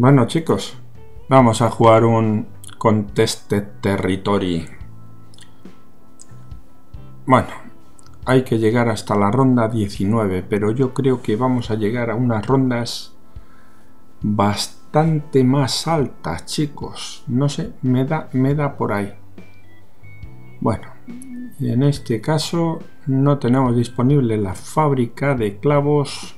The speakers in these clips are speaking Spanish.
Bueno chicos, vamos a jugar un Contested Territory. Bueno, hay que llegar hasta la ronda 19, pero yo creo que vamos a llegar a unas rondas bastante más altas, chicos. No sé, me da, me da por ahí. Bueno, en este caso no tenemos disponible la fábrica de clavos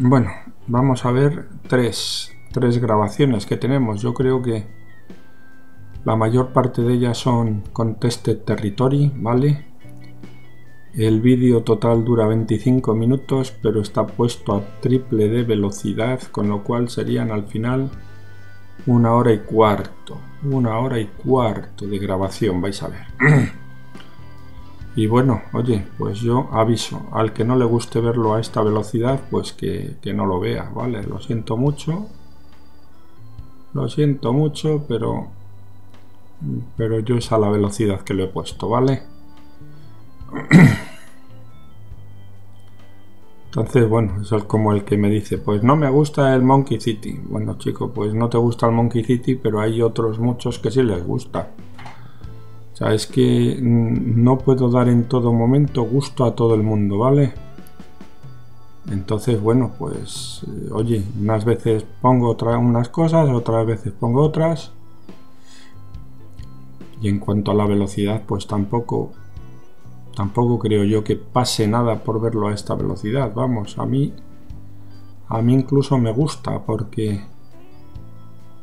Bueno, vamos a ver tres, tres grabaciones que tenemos. Yo creo que la mayor parte de ellas son Contested Territory, ¿vale? El vídeo total dura 25 minutos, pero está puesto a triple de velocidad, con lo cual serían al final una hora y cuarto. Una hora y cuarto de grabación, vais a ver. Y bueno, oye, pues yo aviso, al que no le guste verlo a esta velocidad, pues que, no lo vea, ¿vale? Lo siento mucho. Lo siento mucho, pero... Pero yo es a la velocidad que lo he puesto, ¿vale? Entonces, bueno, eso es como el que me dice, pues no me gusta el Monkey City. Bueno, chico, pues no te gusta el Monkey City, pero hay otros muchos que sí les gusta. O sea, es que no puedo dar en todo momento gusto a todo el mundo, ¿vale? Entonces, bueno, pues, eh, oye, unas veces pongo otra, unas cosas, otras veces pongo otras. Y en cuanto a la velocidad, pues tampoco, tampoco creo yo que pase nada por verlo a esta velocidad. Vamos, a mí, a mí incluso me gusta porque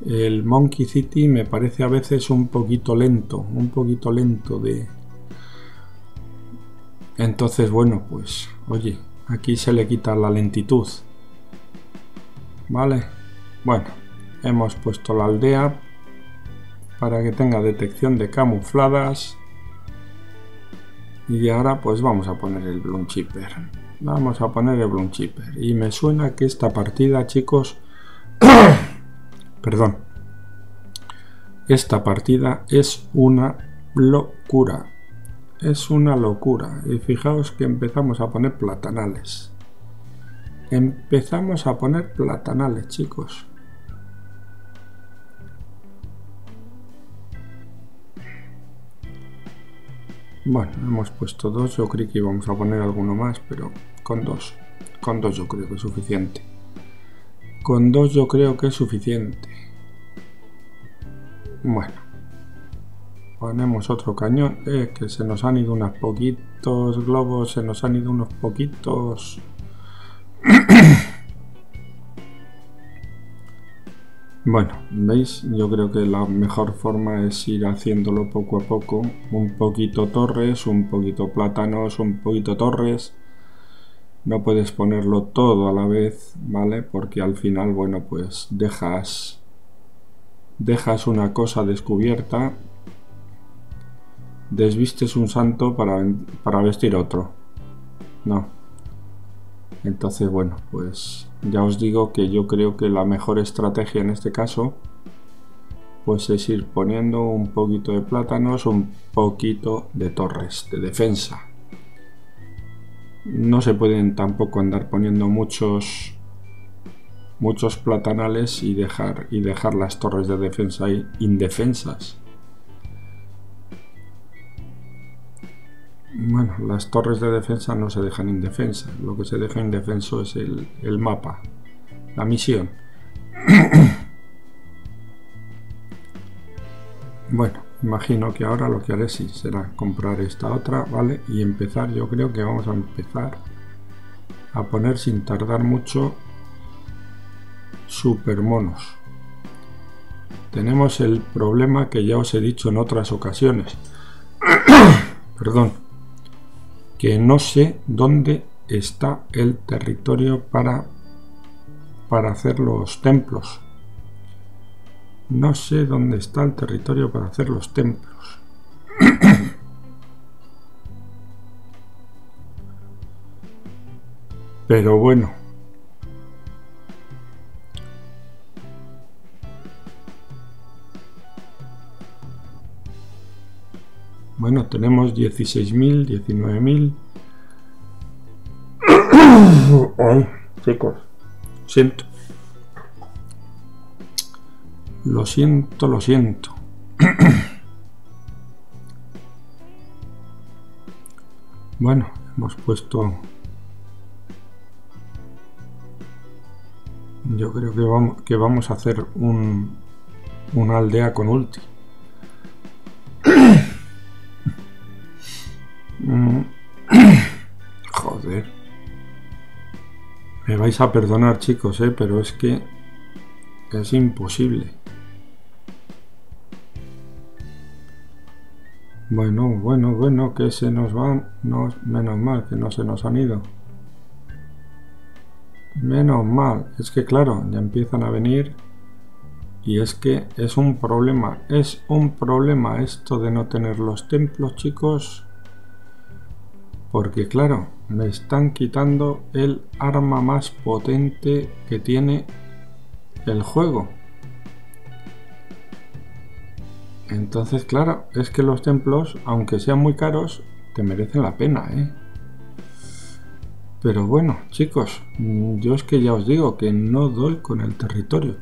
el Monkey City me parece a veces un poquito lento, un poquito lento de... Entonces, bueno, pues, oye, aquí se le quita la lentitud. ¿Vale? Bueno, hemos puesto la aldea para que tenga detección de camufladas. Y ahora pues vamos a poner el Bloom Chipper. Vamos a poner el Bloom Chipper. Y me suena que esta partida, chicos... Perdón. Esta partida es una locura. Es una locura. Y fijaos que empezamos a poner platanales. Empezamos a poner platanales, chicos. Bueno, hemos puesto dos. Yo creí que íbamos a poner alguno más, pero con dos. Con dos yo creo que es suficiente. Con dos yo creo que es suficiente. Bueno. Ponemos otro cañón. Eh, que se nos han ido unos poquitos globos. Se nos han ido unos poquitos... Bueno, ¿veis? Yo creo que la mejor forma es ir haciéndolo poco a poco. Un poquito torres, un poquito plátanos, un poquito torres no puedes ponerlo todo a la vez, ¿vale? Porque al final, bueno, pues dejas dejas una cosa descubierta, desvistes un santo para, para vestir otro. No. Entonces, bueno, pues ya os digo que yo creo que la mejor estrategia en este caso pues es ir poniendo un poquito de plátanos, un poquito de torres de defensa no se pueden tampoco andar poniendo muchos muchos platanales y dejar y dejar las torres de defensa indefensas. Bueno las torres de defensa no se dejan indefensas. Lo que se deja indefenso es el, el mapa la misión. Bueno imagino que ahora lo que haré sí será comprar esta otra vale y empezar yo creo que vamos a empezar a poner sin tardar mucho super monos tenemos el problema que ya os he dicho en otras ocasiones perdón que no sé dónde está el territorio para para hacer los templos no sé dónde está el territorio para hacer los templos. Pero bueno. Bueno, tenemos 16.000, 19.000. Ay, chicos, siento. Lo siento, lo siento. bueno, hemos puesto... Yo creo que vamos, que vamos a hacer un, una aldea con ulti. Me vais a perdonar chicos, ¿eh? pero es que es imposible. Bueno, bueno, bueno, que se nos van. No, menos mal que no se nos han ido. Menos mal. Es que claro, ya empiezan a venir. Y es que es un problema. Es un problema esto de no tener los templos, chicos. Porque claro, me están quitando el arma más potente que tiene el juego. Entonces, claro, es que los templos, aunque sean muy caros, te merecen la pena, ¿eh? Pero bueno, chicos, mm, yo es que ya os digo que no doy con el territorio.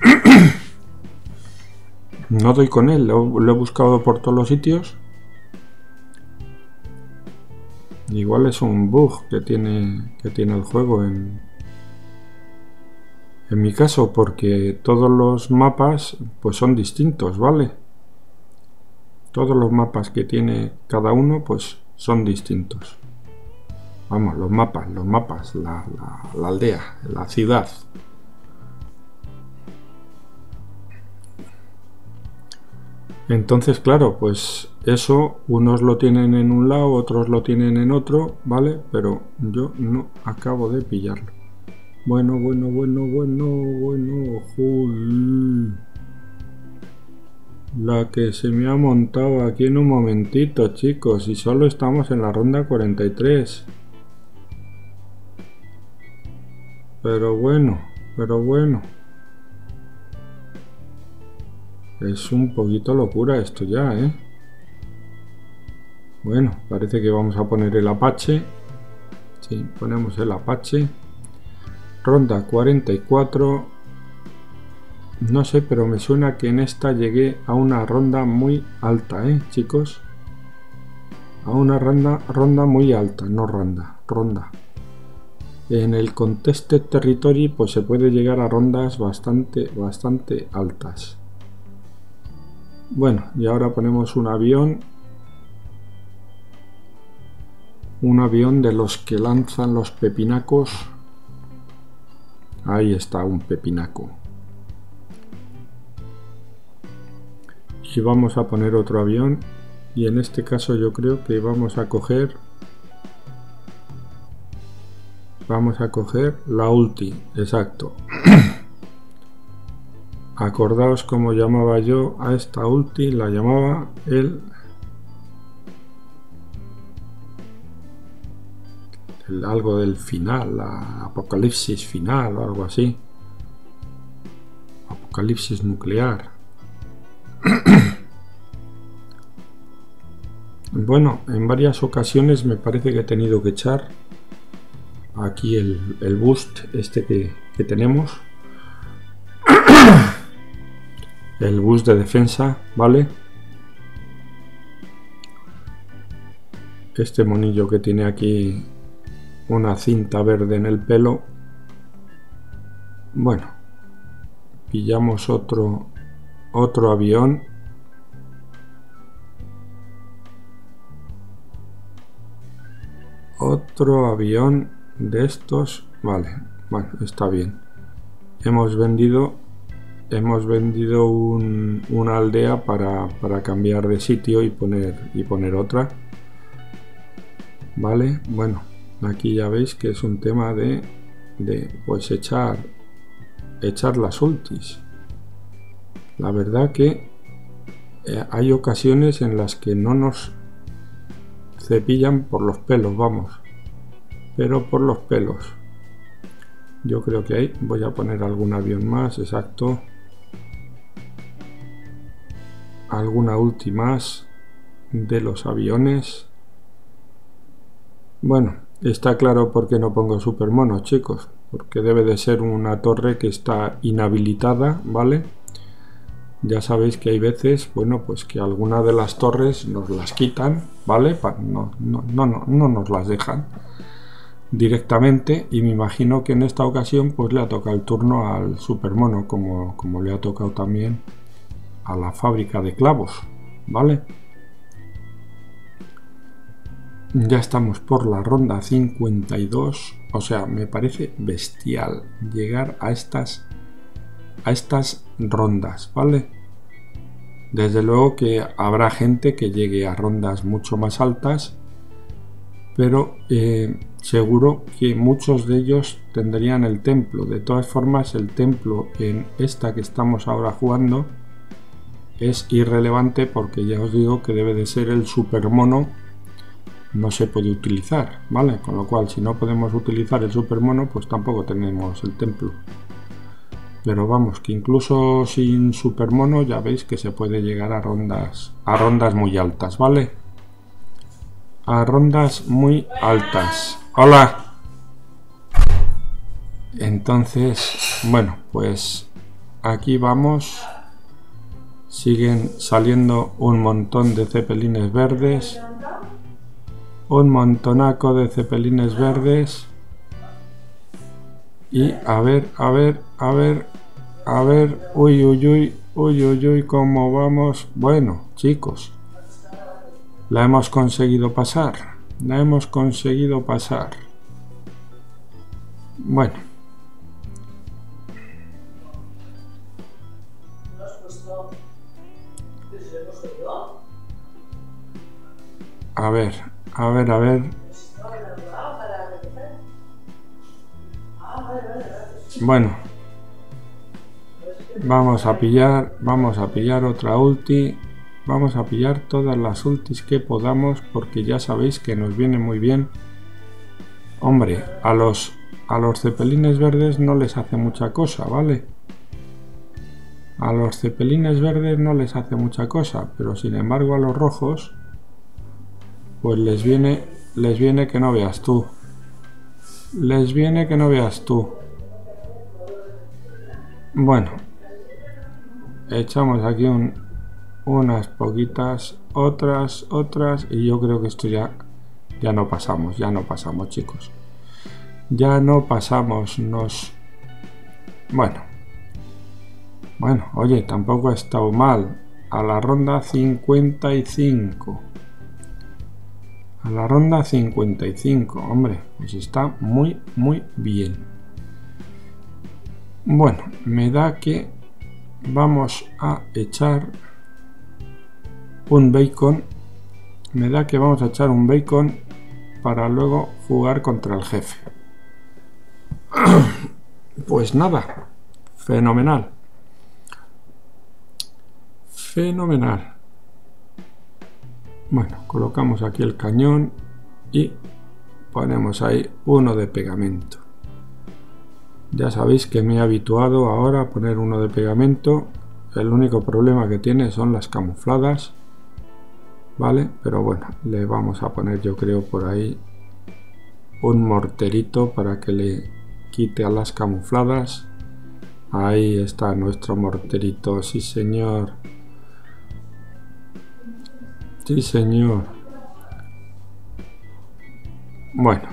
no doy con él, lo, he buscado por todos los sitios. Igual es un bug que tiene, que tiene el juego en, en mi caso, porque todos los mapas pues son distintos, ¿vale? todos los mapas que tiene cada uno pues son distintos vamos los mapas los mapas la, aldea la ciudad entonces claro pues eso unos lo tienen en un lado otros lo tienen en otro vale pero yo no acabo de pillarlo bueno bueno bueno bueno bueno joder. La que se me ha montado aquí en un momentito, chicos, y solo estamos en la ronda 43. Pero bueno, pero bueno. Es un poquito locura esto ya, ¿eh? Bueno, parece que vamos a poner el Apache. Sí, ponemos el Apache. Ronda 44. No sé, pero me suena que en esta llegué a una ronda muy alta, ¿eh, chicos? A una ronda, ronda muy alta, no ronda, ronda. En el Contested Territory pues se puede llegar a rondas bastante, bastante altas. Bueno, y ahora ponemos un avión. Un avión de los que lanzan los pepinacos. Ahí está un pepinaco. y vamos a poner otro avión y en este caso yo creo que vamos a coger vamos a coger la ulti exacto acordaos cómo llamaba yo a esta ulti la llamaba el, el algo del final la apocalipsis final o algo así apocalipsis nuclear bueno, en varias ocasiones me parece que he tenido que echar aquí el, boost este que, que tenemos. el boost de defensa, ¿vale? Este monillo que tiene aquí una cinta verde en el pelo. Bueno, pillamos otro otro avión. Otro avión de estos. Vale bueno está bien. Hemos vendido hemos vendido una aldea para, para, cambiar de sitio y poner y poner otra. Vale bueno aquí ya veis que es un tema de, de pues echar echar las ultis la verdad que eh, hay ocasiones en las que no nos cepillan por los pelos, vamos. Pero por los pelos. Yo creo que ahí voy a poner algún avión más, exacto. Alguna última de los aviones. Bueno, Está claro por qué no pongo supermonos, chicos. Porque debe de ser una torre que está inhabilitada, ¿vale? Ya sabéis que hay veces, bueno, pues que alguna de las torres nos las quitan, ¿vale? No, no, no, no nos las dejan directamente y me imagino que en esta ocasión pues le ha tocado el turno al supermono como, como le ha tocado también a la fábrica de clavos, ¿vale? Ya estamos por la ronda 52, o sea, me parece bestial llegar a estas a estas rondas, ¿vale? Desde luego que habrá gente que llegue a rondas mucho más altas, pero eh, seguro que muchos de ellos tendrían el templo. De todas formas, el templo en esta que estamos ahora jugando es irrelevante porque ya os digo que debe de ser el super mono no se puede utilizar, ¿vale? Con lo cual, si no podemos utilizar el super mono, pues tampoco tenemos el templo. Pero vamos, que incluso sin super mono ya veis que se puede llegar a rondas, a rondas muy altas, ¿vale? A rondas muy altas. ¡Hola! Entonces, bueno, pues aquí vamos. Siguen saliendo un montón de cepelines verdes. Un montonaco de cepelines verdes. Y a ver, a ver, a ver, a ver. Uy, uy, uy, uy, uy, uy, cómo vamos. Bueno, chicos. La hemos conseguido pasar. La hemos conseguido pasar. Bueno. A ver, a ver, a ver. Bueno. Vamos a pillar, vamos a pillar otra ulti Vamos a pillar todas las ultis que podamos porque ya sabéis que nos viene muy bien. Hombre, a los, a los cepelines verdes no les hace mucha cosa, ¿vale? A los cepelines verdes no les hace mucha cosa, pero sin embargo a los rojos pues les viene les viene que no veas tú. Les viene que no veas tú. Bueno, echamos aquí un unas poquitas, otras, otras y yo creo que esto ya, ya no pasamos, ya no pasamos chicos. Ya no pasamos, nos... Bueno. Bueno, oye, tampoco ha estado mal. A la ronda 55. A la ronda 55, hombre, pues está muy, muy bien. Bueno, me da que vamos a echar un bacon. Me da que vamos a echar un bacon para luego jugar contra el jefe. Pues nada, fenomenal. Fenomenal. Bueno, colocamos aquí el cañón y ponemos ahí uno de pegamento. Ya sabéis que me he habituado ahora a poner uno de pegamento. El único problema que tiene son las camufladas ¿vale? Pero bueno, le vamos a poner yo creo por ahí un morterito para que le quite a las camufladas. Ahí está nuestro morterito, sí señor. Sí señor. Bueno.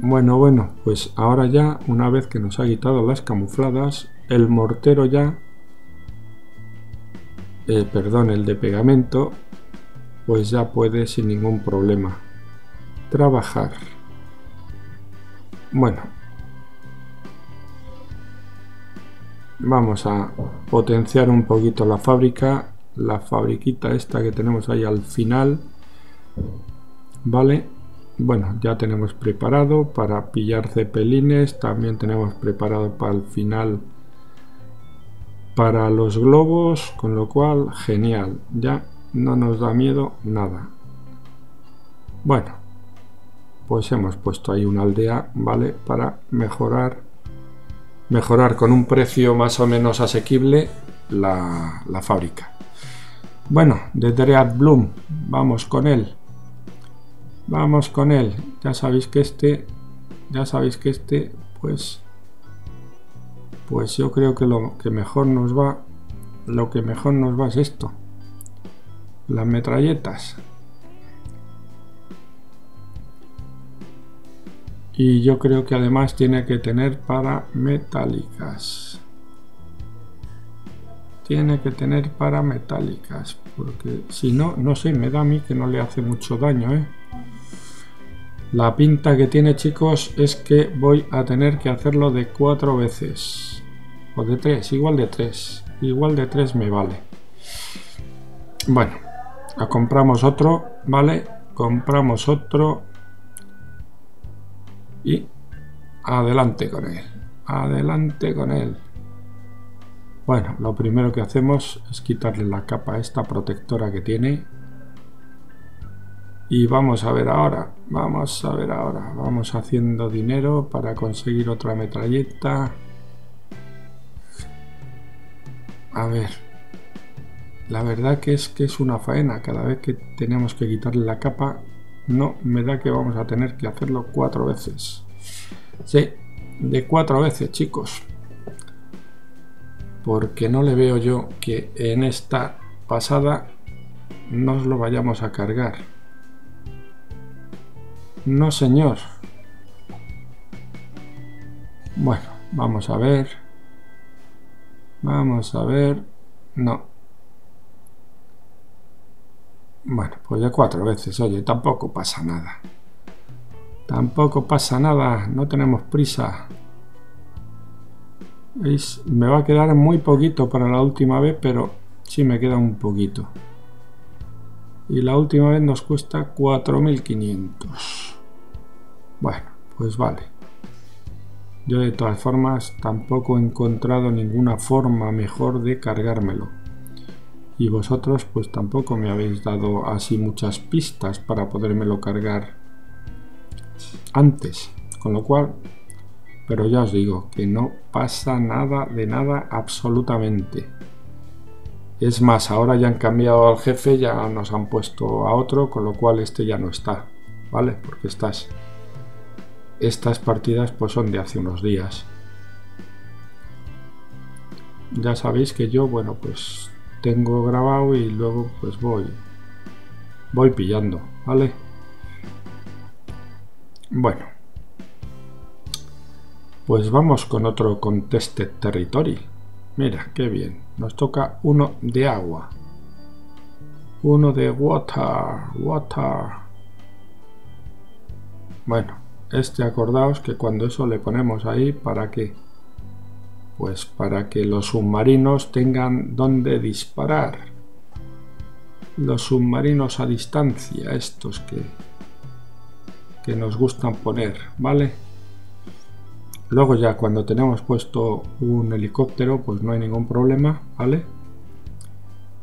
Bueno, bueno, pues ahora ya, una vez que nos ha quitado las camufladas, el mortero ya eh, perdón, el de pegamento, pues ya puede sin ningún problema trabajar. Bueno, vamos a potenciar un poquito la fábrica, la fabriquita esta que tenemos ahí al final, ¿vale? Bueno, ya tenemos preparado para pillar cepelines, también tenemos preparado para el final para los globos, con lo cual genial, ya no nos da miedo nada. Bueno, pues hemos puesto ahí una aldea, ¿vale? Para mejorar, mejorar con un precio más o menos asequible la, fábrica. Bueno, de Dread Bloom, vamos con él. Vamos con él. Ya sabéis que este, ya sabéis que este, pues, pues yo creo que lo que mejor nos va, lo que mejor nos va es esto. Las metralletas. Y yo creo que además tiene que tener para metálicas. Tiene que tener para metálicas. Porque si no, no sé, me da a mí que no le hace mucho daño, ¿eh? La pinta que tiene, chicos, es que voy a tener que hacerlo de cuatro veces. O de tres, igual de tres. Igual de tres me vale. Bueno, compramos otro, ¿vale? Compramos otro y adelante con él. Adelante con él. Bueno, lo primero que hacemos es quitarle la capa esta protectora que tiene. Y vamos a ver ahora, vamos a ver ahora, vamos haciendo dinero para conseguir otra metralleta. A ver, la verdad que es que es una faena, cada vez que tenemos que quitarle la capa no, me da que vamos a tener que hacerlo cuatro veces. Sí, de cuatro veces, chicos. Porque no le veo yo que en esta pasada nos lo vayamos a cargar. No, señor. Bueno, vamos a ver. Vamos a ver. No, bueno, pues de cuatro veces, oye, tampoco pasa nada. Tampoco pasa nada, no tenemos prisa. Me va a quedar muy poquito para la última vez, pero sí me queda un poquito. Y la última vez nos cuesta 4.500. Bueno, pues vale. Yo de todas formas tampoco he encontrado ninguna forma mejor de cargármelo y vosotros pues tampoco me habéis dado así muchas pistas para podérmelo cargar antes. Con lo cual pero ya os digo que no pasa nada de nada absolutamente. Es más ahora ya han cambiado al jefe ya nos han puesto a otro con lo cual este ya no está vale porque estas estas partidas pues son de hace unos días. Ya sabéis que yo bueno pues tengo grabado y luego pues voy voy pillando vale bueno pues vamos con otro Contested Territory. Mira qué bien nos toca uno de agua. Uno de water water. Bueno este acordaos que cuando eso le ponemos ahí para que pues para que los submarinos tengan donde disparar. Los submarinos a distancia, estos que, que nos gustan poner, ¿vale? Luego ya cuando tenemos puesto un helicóptero, pues no hay ningún problema, ¿vale?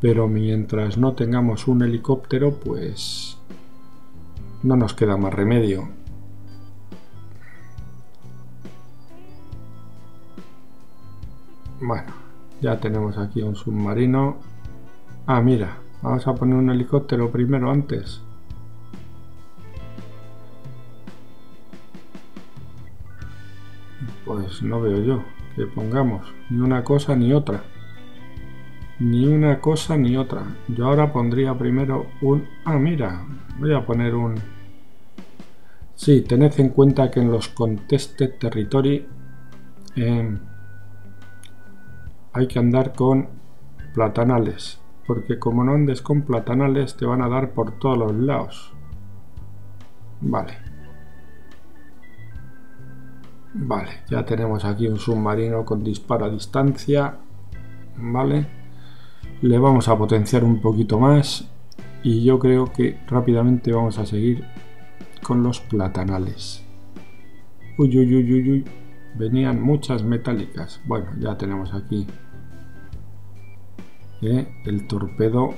Pero mientras no tengamos un helicóptero, pues no nos queda más remedio. Bueno, ya tenemos aquí un submarino. Ah, mira, vamos a poner un helicóptero primero antes. Pues no veo yo que pongamos ni una cosa ni otra. Ni una cosa ni otra. Yo ahora pondría primero un... Ah, mira, voy a poner un... Sí, tened en cuenta que en los Contested Territory... Eh, hay que andar con platanales, porque como no andes con platanales te van a dar por todos los lados. Vale. Vale, ya tenemos aquí un submarino con disparo a distancia. Vale. Le vamos a potenciar un poquito más y yo creo que rápidamente vamos a seguir con los platanales. Uy, uy, uy, uy, uy venían muchas metálicas. Bueno, ya tenemos aquí el torpedo,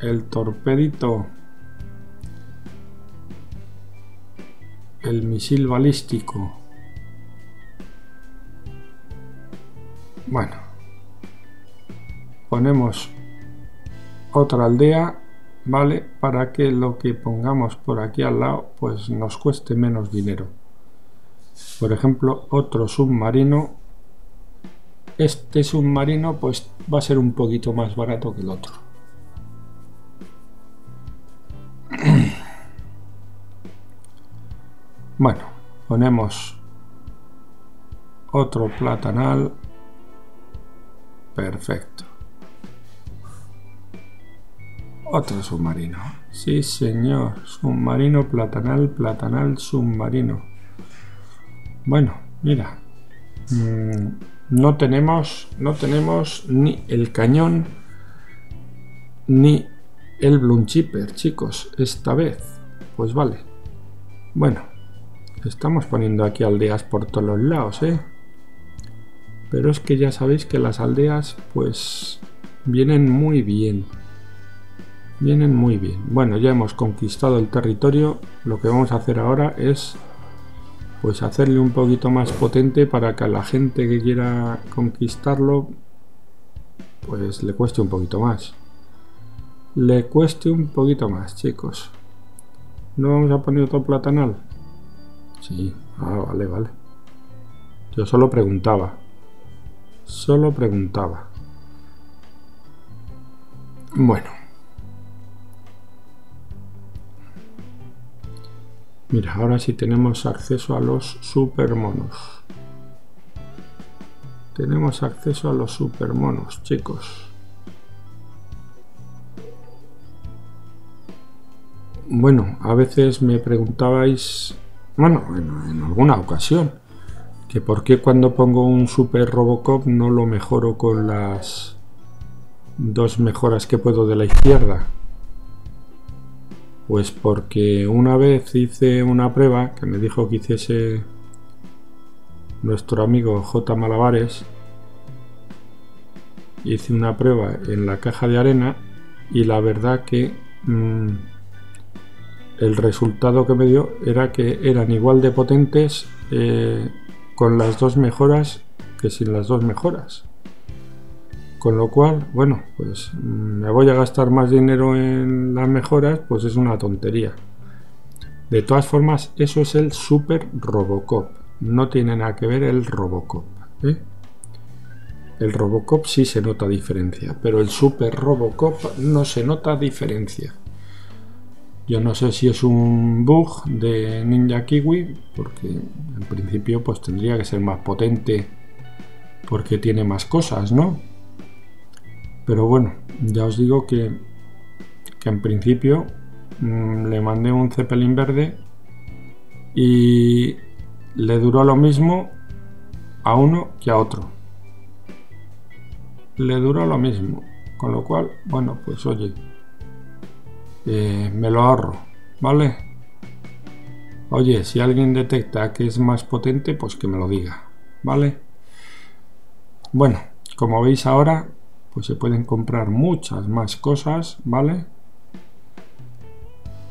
el torpedito, el misil balístico. Bueno, ponemos otra aldea ¿vale? Para que lo que pongamos por aquí al lado, pues nos cueste menos dinero. Por ejemplo, otro submarino. Este submarino, pues va a ser un poquito más barato que el otro. Bueno, ponemos otro platanal. Perfecto. Otro submarino. Sí, señor. Submarino, platanal, platanal, submarino. Bueno, mira. Mm, no tenemos, no tenemos ni el cañón ni el Bloom Chipper, chicos, esta vez. Pues vale. Bueno, estamos poniendo aquí aldeas por todos los lados, ¿eh? Pero es que ya sabéis que las aldeas, pues, vienen muy bien. Vienen muy bien. Bueno, ya hemos conquistado el territorio. Lo que vamos a hacer ahora es pues hacerle un poquito más potente para que a la gente que quiera conquistarlo pues le cueste un poquito más. Le cueste un poquito más, chicos. ¿No vamos a poner otro platanal? Sí, ah, vale, vale. Yo solo preguntaba. Solo preguntaba. Bueno. Mira, ahora sí tenemos acceso a los supermonos. Tenemos acceso a los supermonos, chicos. Bueno, a veces me preguntabais, bueno, en, alguna ocasión, que por qué cuando pongo un Super Robocop no lo mejoro con las dos mejoras que puedo de la izquierda. Pues porque una vez hice una prueba que me dijo que hiciese nuestro amigo J. Malabares. Hice una prueba en la caja de arena y la verdad que mm, el resultado que me dio era que eran igual de potentes eh, con las dos mejoras que sin las dos mejoras. Con lo cual, bueno, pues mm, me voy a gastar más dinero en las mejoras, pues es una tontería. De todas formas, eso es el Super Robocop. No tiene nada que ver el Robocop. ¿eh? El Robocop sí se nota diferencia, pero el Super Robocop no se nota diferencia. Yo no sé si es un bug de Ninja Kiwi, porque en principio pues tendría que ser más potente porque tiene más cosas, ¿no? Pero bueno, ya os digo que, que en principio mm, le mandé un Zeppelin verde y le duró lo mismo a uno que a otro. Le duró lo mismo. Con lo cual, bueno, pues oye, eh, me lo ahorro, ¿vale? Oye, si alguien detecta que es más potente, pues que me lo diga, ¿vale? Bueno, como veis ahora, pues se pueden comprar muchas más cosas, ¿vale?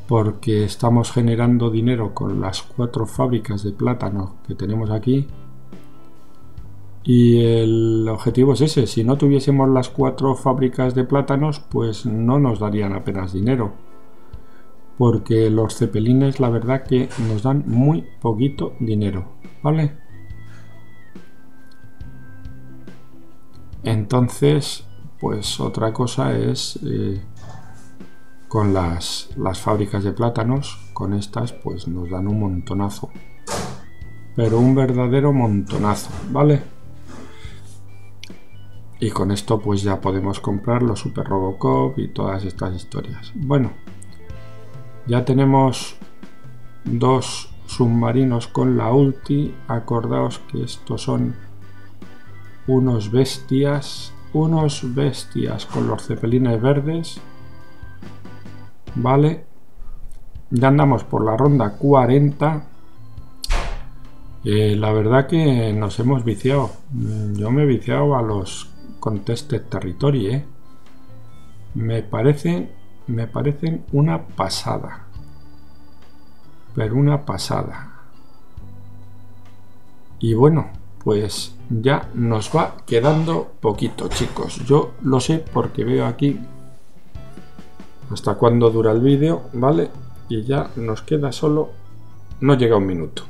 Porque estamos generando dinero con las cuatro fábricas de plátano que tenemos aquí. Y el objetivo es ese, si no tuviésemos las cuatro fábricas de plátanos, pues no nos darían apenas dinero. Porque los cepelines la verdad que nos dan muy poquito dinero, ¿vale? Entonces, pues otra cosa es eh, con las, las fábricas de plátanos, con estas pues nos dan un montonazo. Pero un verdadero montonazo, ¿vale? Y con esto pues ya podemos comprar los Super Robocop y todas estas historias. Bueno, ya tenemos dos submarinos con la ulti. Acordaos que estos son unos bestias unos bestias con los cepelines verdes. Vale. Ya andamos por la ronda 40. Eh, la verdad que nos hemos viciado. Yo me he viciado a los Contested Territory, ¿eh? Me parecen, me parecen una pasada. Pero una pasada. Y bueno, pues ya nos va quedando poquito, chicos. Yo lo sé porque veo aquí, hasta cuándo dura el vídeo, ¿vale? Y ya nos queda solo, no llega un minuto.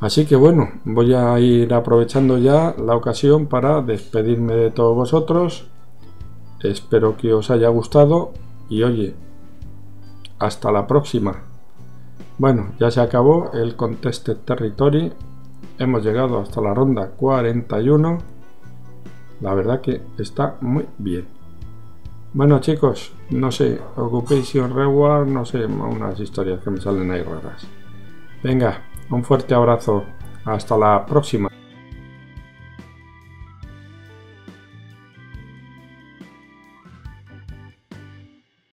Así que bueno, voy a ir aprovechando ya la ocasión para despedirme de todos vosotros. Espero que os haya gustado y oye, hasta la próxima. Bueno, ya se acabó el Contested Territory. Hemos llegado hasta la ronda 41. La verdad que está muy bien. Bueno chicos, no sé, Occupation Reward, no sé, unas historias que me salen ahí raras. Venga, un fuerte abrazo. Hasta la próxima.